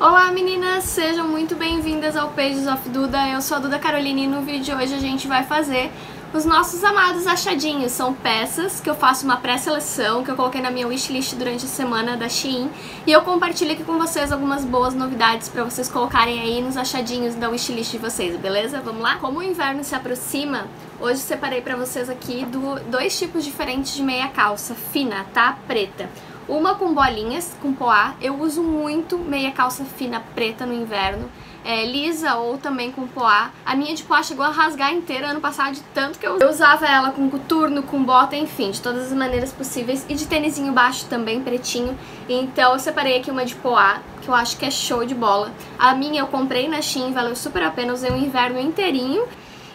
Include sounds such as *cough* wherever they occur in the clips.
Olá meninas, sejam muito bem-vindas ao Pages of Duda, eu sou a Duda Caroline e no vídeo de hoje a gente vai fazer os nossos amados achadinhos. São peças que eu faço uma pré-seleção, que eu coloquei na minha wishlist durante a semana da Shein e eu compartilho aqui com vocês algumas boas novidades para vocês colocarem aí nos achadinhos da wishlist de vocês, beleza? Vamos lá? Como o inverno se aproxima, hoje separei para vocês aqui do, dois tipos diferentes de meia calça, fina, tá? Preta. Uma com bolinhas, com poá. Eu uso muito meia calça fina preta no inverno. É, lisa ou também com poá. A minha de poá chegou a rasgar inteira ano passado de tanto que eu, eu usava ela com coturno, com bota, enfim, de todas as maneiras possíveis. E de tênisinho baixo também, pretinho. Então eu separei aqui uma de poá, que eu acho que é show de bola. A minha eu comprei na Shein, valeu super a pena, usei o inverno inteirinho.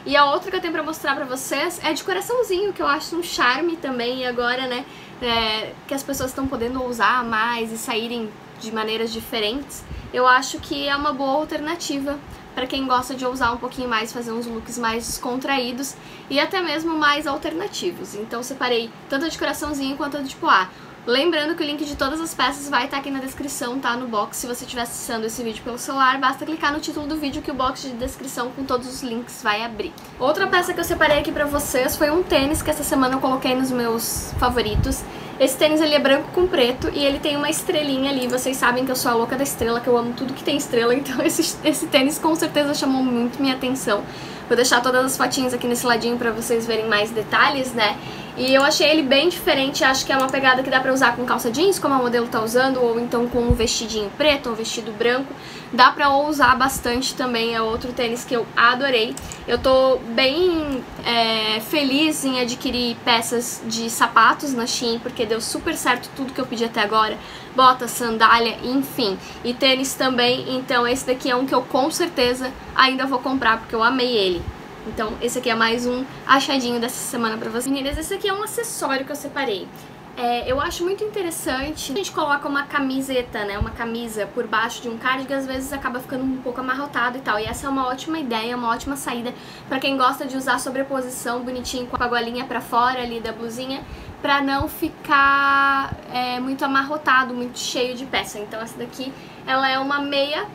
E a outra que eu tenho pra mostrar pra vocês é de coraçãozinho, que eu acho um charme também. Agora, né, é, que as pessoas estão podendo usar mais e saírem de maneiras diferentes, eu acho que é uma boa alternativa para quem gosta de ousar um pouquinho mais, fazer uns looks mais descontraídos e até mesmo mais alternativos. Então separei tanto de coraçãozinho quanto de tipo, ah, Lembrando que o link de todas as peças vai estar aqui na descrição, tá? No box. Se você estiver acessando esse vídeo pelo celular, basta clicar no título do vídeo que o box de descrição com todos os links vai abrir. Outra peça que eu separei aqui pra vocês foi um tênis que essa semana eu coloquei nos meus favoritos. Esse tênis ele é branco com preto e ele tem uma estrelinha ali. Vocês sabem que eu sou a louca da estrela, que eu amo tudo que tem estrela, *laughs* então esse, esse tênis com certeza chamou muito minha atenção. Vou deixar todas as fotinhas aqui nesse ladinho pra vocês verem mais detalhes, né? E eu achei ele bem diferente, acho que é uma pegada que dá pra usar com calça jeans, como a modelo tá usando, ou então com um vestidinho preto, ou um vestido branco. Dá pra usar bastante também, é outro tênis que eu adorei. Eu tô bem é, feliz em adquirir peças de sapatos na Shein, porque deu super certo tudo que eu pedi até agora. Bota, sandália, enfim. E tênis também, então esse daqui é um que eu com certeza ainda vou comprar, porque eu amei ele. Então, esse aqui é mais um achadinho dessa semana pra vocês. Meninas, esse aqui é um acessório que eu separei. É, eu acho muito interessante, a gente coloca uma camiseta, né, uma camisa por baixo de um cardigan, às vezes acaba ficando um pouco amarrotado e tal, e essa é uma ótima ideia, uma ótima saída pra quem gosta de usar sobreposição bonitinho com a golinha pra fora ali da blusinha, pra não ficar é, muito amarrotado, muito cheio de peça. Então essa daqui, ela é uma meia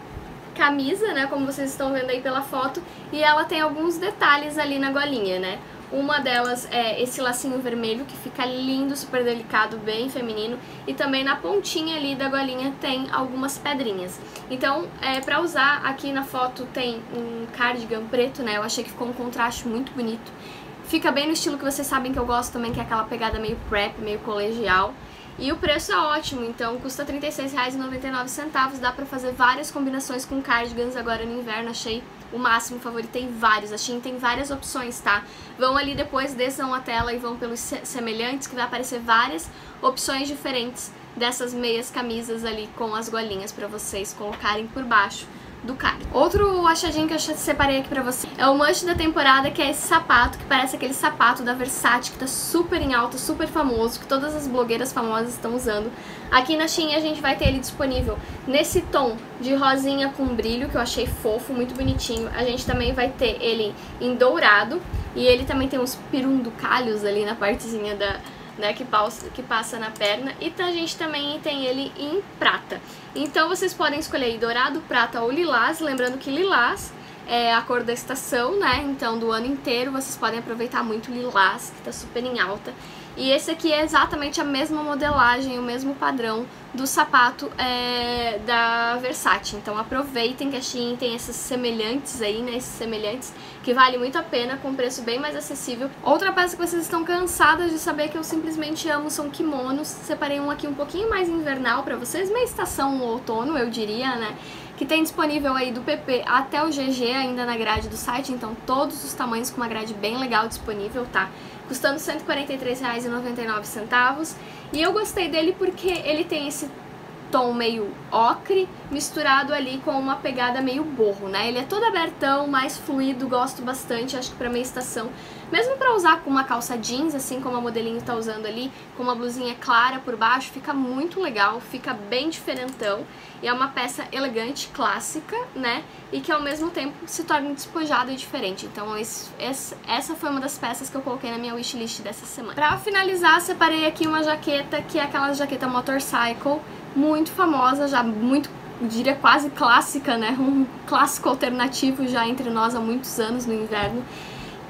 camisa, né, como vocês estão vendo aí pela foto, e ela tem alguns detalhes ali na golinha, né. Uma delas é esse lacinho vermelho, que fica lindo, super delicado, bem feminino. E também na pontinha ali da golinha tem algumas pedrinhas. Então, é, pra usar, aqui na foto tem um cardigan preto, né? Eu achei que ficou um contraste muito bonito. Fica bem no estilo que vocês sabem que eu gosto também, que é aquela pegada meio prep, meio colegial. E o preço é ótimo, então custa R$ 36,99, dá pra fazer várias combinações com cardigans agora no inverno, achei o máximo, favoritei vários, a Shein tem várias opções, tá? Vão ali depois, desçam a tela e vão pelos semelhantes, que vai aparecer várias opções diferentes dessas meias camisas ali com as golinhas pra vocês colocarem por baixo do card. Outro achadinho que eu separei aqui pra você é o manche da temporada, que é esse sapato, que parece aquele sapato da Versace, que tá super em alta, super famoso, que todas as blogueiras famosas estão usando. Aqui na Shein a gente vai ter ele disponível nesse tom de rosinha com brilho, que eu achei fofo, muito bonitinho. A gente também vai ter ele em dourado, e ele também tem uns pirunducalhos ali na partezinha da, né, que, passa, que passa na perna. E a gente também tem ele em prata. Então vocês podem escolher dourado, prata ou lilás, lembrando que lilás é a cor da estação, né? Então do ano inteiro vocês podem aproveitar muito lilás, que tá super em alta. E esse aqui é exatamente a mesma modelagem, o mesmo padrão do sapato é, da Versace. Então aproveitem que a Shein tem esses semelhantes aí, né, esses semelhantes, que vale muito a pena, com preço bem mais acessível. Outra peça que vocês estão cansadas de saber que eu simplesmente amo são kimonos. Separei um aqui um pouquinho mais invernal pra vocês, meia estação outono, eu diria, né, que tem disponível aí do PP até o GG ainda na grade do site, então todos os tamanhos com uma grade bem legal disponível, tá? Custando R$ 143,99. E eu gostei dele porque ele tem esse tom meio ocre, misturado ali com uma pegada meio borro, né? Ele é todo abertão, mais fluido, gosto bastante, acho que pra meia estação. Mesmo pra usar com uma calça jeans, assim como a modelinho tá usando ali, com uma blusinha clara por baixo, fica muito legal, fica bem diferentão. E é uma peça elegante, clássica, né? E que ao mesmo tempo se torna despojada e diferente. Então esse, esse, essa foi uma das peças que eu coloquei na minha wishlist dessa semana. Pra finalizar, separei aqui uma jaqueta, que é aquela jaqueta motorcycle, muito famosa, já muito diria quase clássica, né? Um clássico alternativo já entre nós há muitos anos no inverno,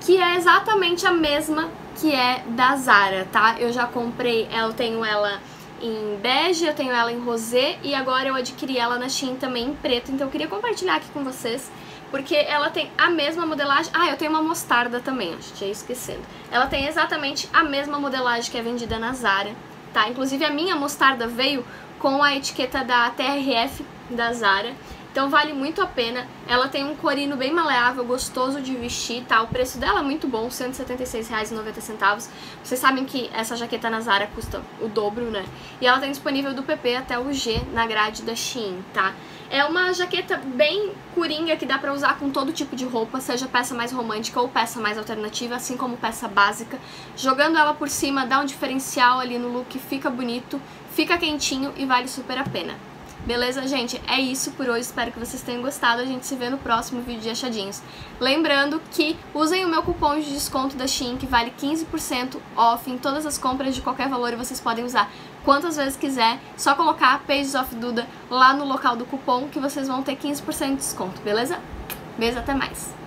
que é exatamente a mesma que é da Zara, tá? Eu já comprei, eu tenho ela em bege, eu tenho ela em rosé e agora eu adquiri ela na Shein também em preto, então eu queria compartilhar aqui com vocês porque ela tem a mesma modelagem. Ah, eu tenho uma mostarda também, acho que tinha esquecendo. Ela tem exatamente a mesma modelagem que é vendida na Zara, tá? Inclusive a minha mostarda veio com a etiqueta da TRF da Zara. Então vale muito a pena. Ela tem um corino bem maleável, gostoso de vestir, tá? O preço dela é muito bom, R$ 176,90. Vocês sabem que essa jaqueta na Zara custa o dobro, né? E ela tem disponível do PP até o G na grade da Shein, tá? É uma jaqueta bem coringa que dá pra usar com todo tipo de roupa, seja peça mais romântica ou peça mais alternativa, assim como peça básica. Jogando ela por cima dá um diferencial ali no look, fica bonito, fica quentinho e vale super a pena. Beleza, gente? É isso por hoje. Espero que vocês tenham gostado. A gente se vê no próximo vídeo de achadinhos. Lembrando que usem o meu cupom de desconto da Shein, que vale 15% off em todas as compras de qualquer valor e vocês podem usar quantas vezes quiser. Só colocar Pages of Duda lá no local do cupom que vocês vão ter 15% de desconto, beleza? Beijo, até mais!